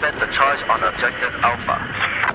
Set the charge on objective Alpha.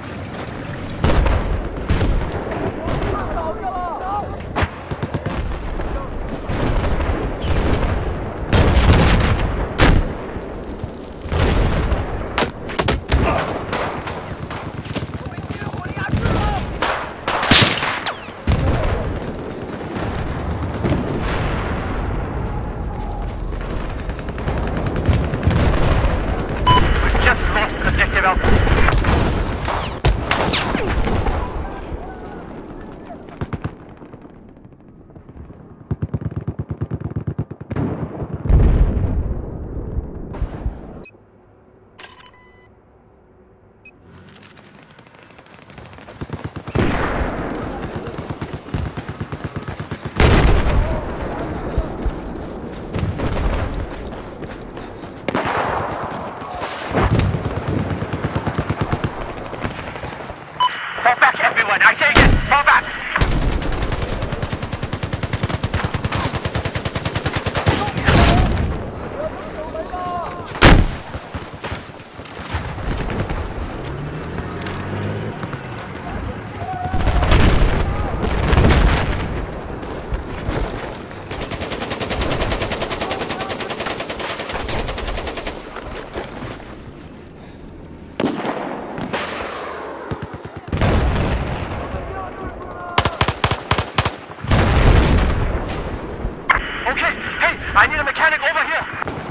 I need a mechanic over here.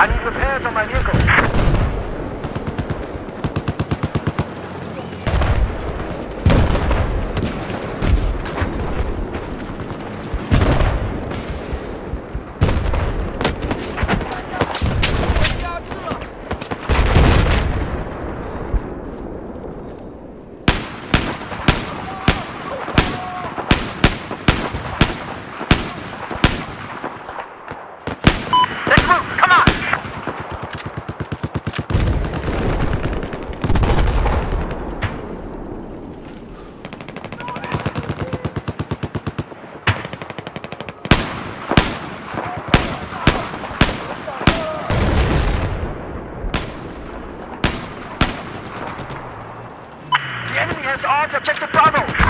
I need repairs on my vehicle. has armed objective Bravo.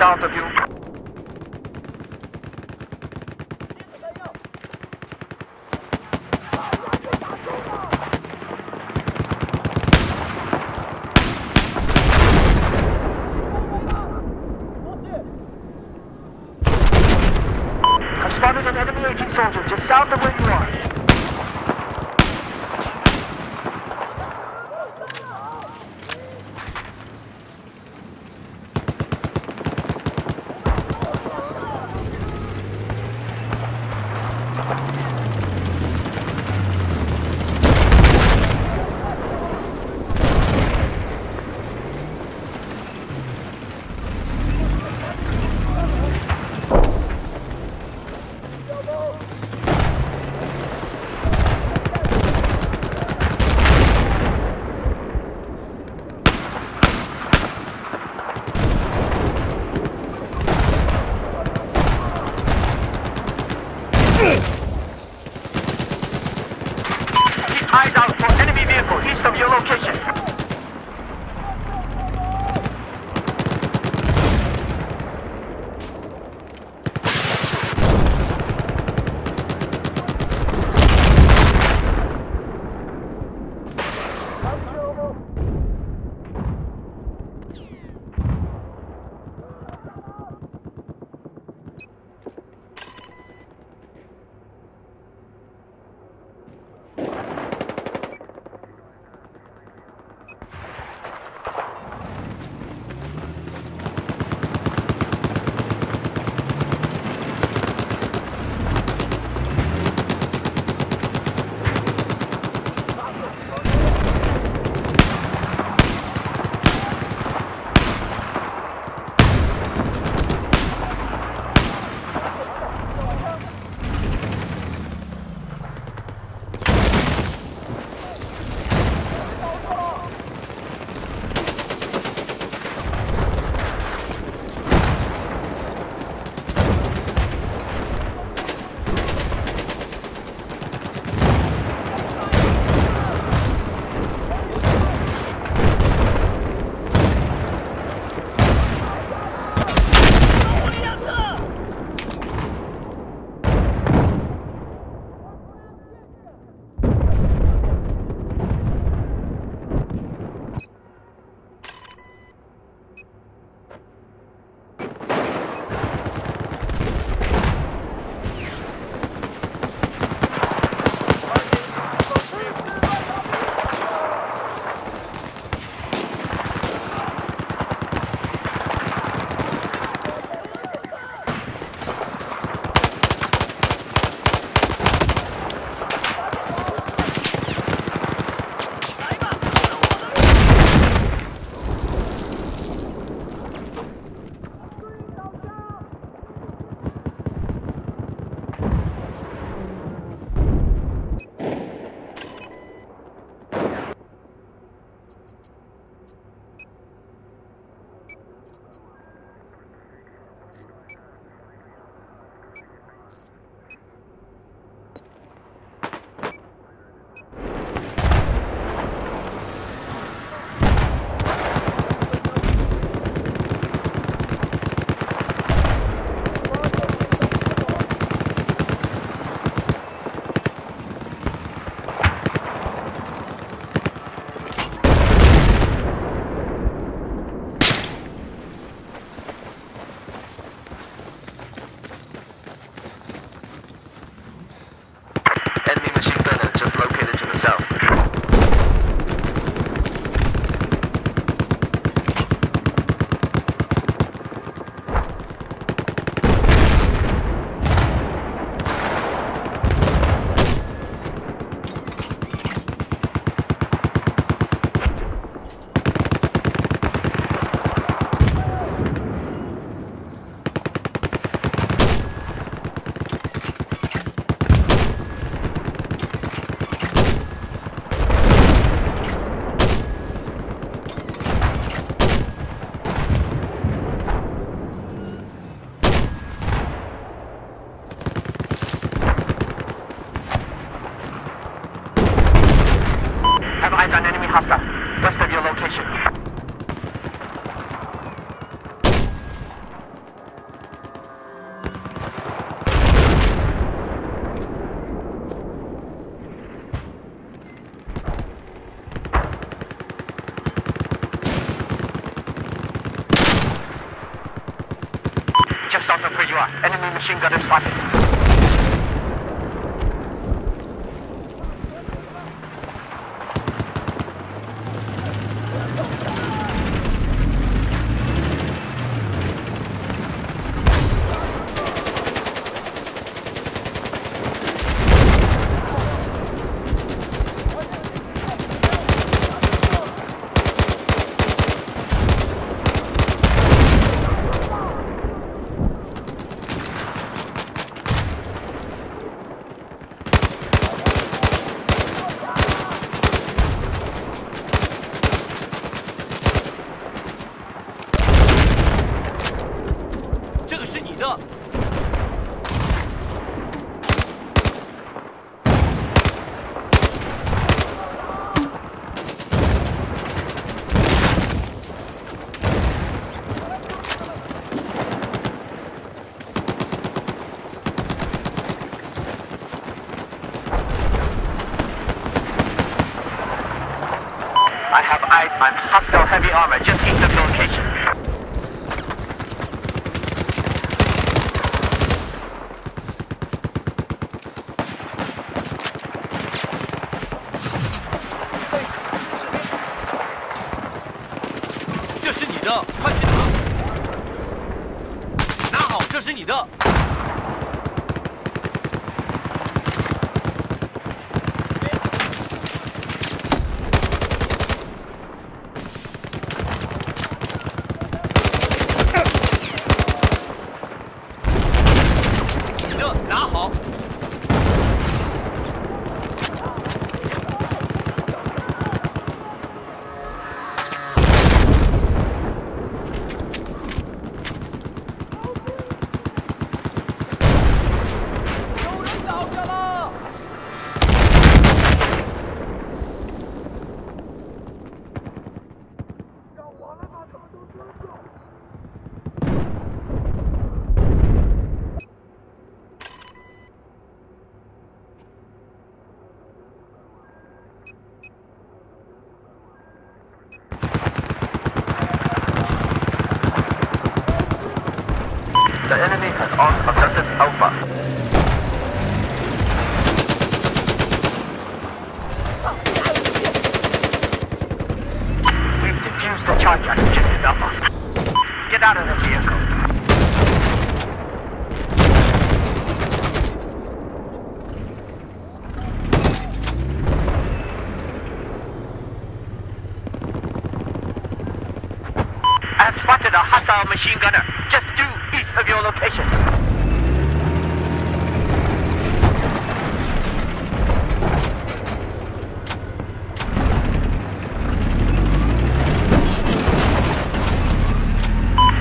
south of you. Keep hostile west of your location. Just south of where you are, enemy machine gunner spotted. Eyes on hostile heavy armor just east of your location. I've spotted a hostile machine gunner just due east of your location.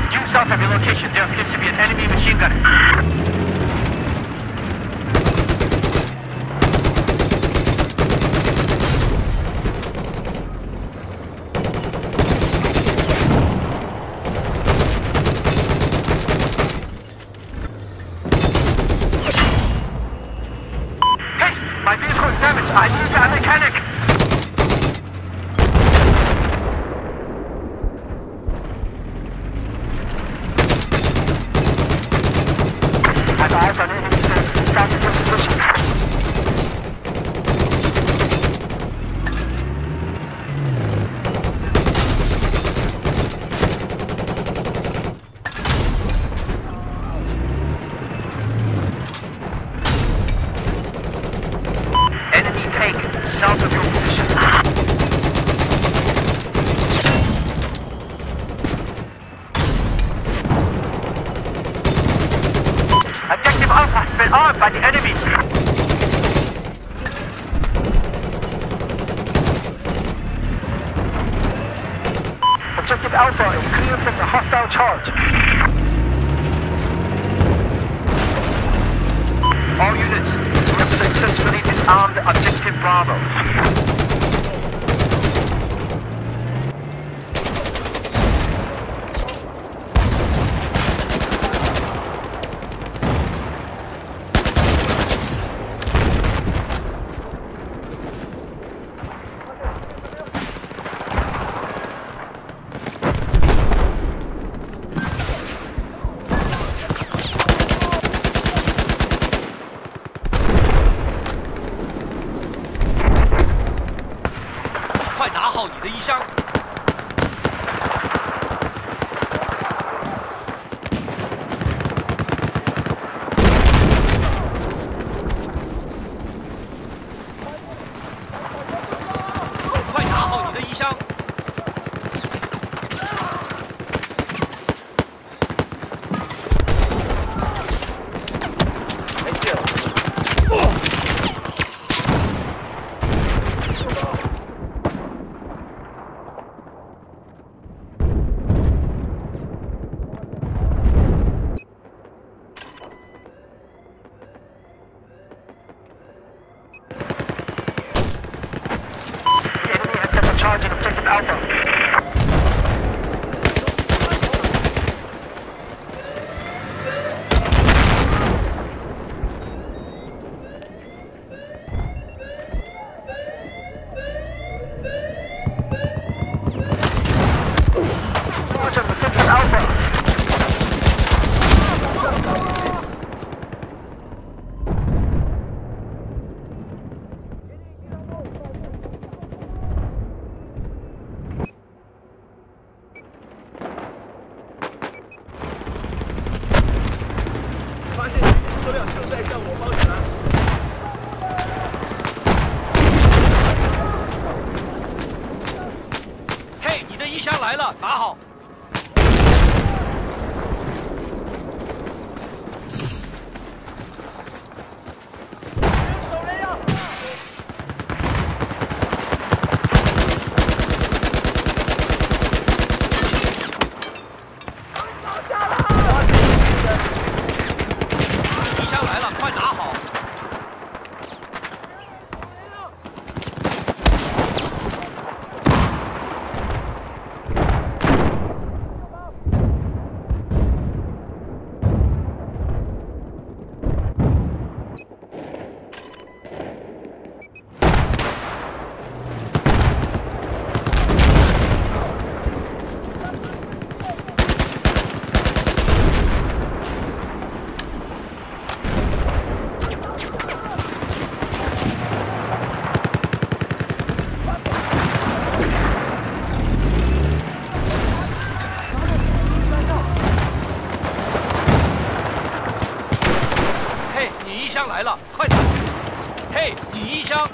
Due south of your location, there appears to be an enemy machine gunner. Hey, my vehicle. I need a mechanic in south of your position. Enemy tank south of your position. Objective Alpha has been armed by the enemies. Objective Alpha is clear from the hostile charge. All units, you have successfully disarmed objective Bravo. 来了，快拿去。嘿，你一枪。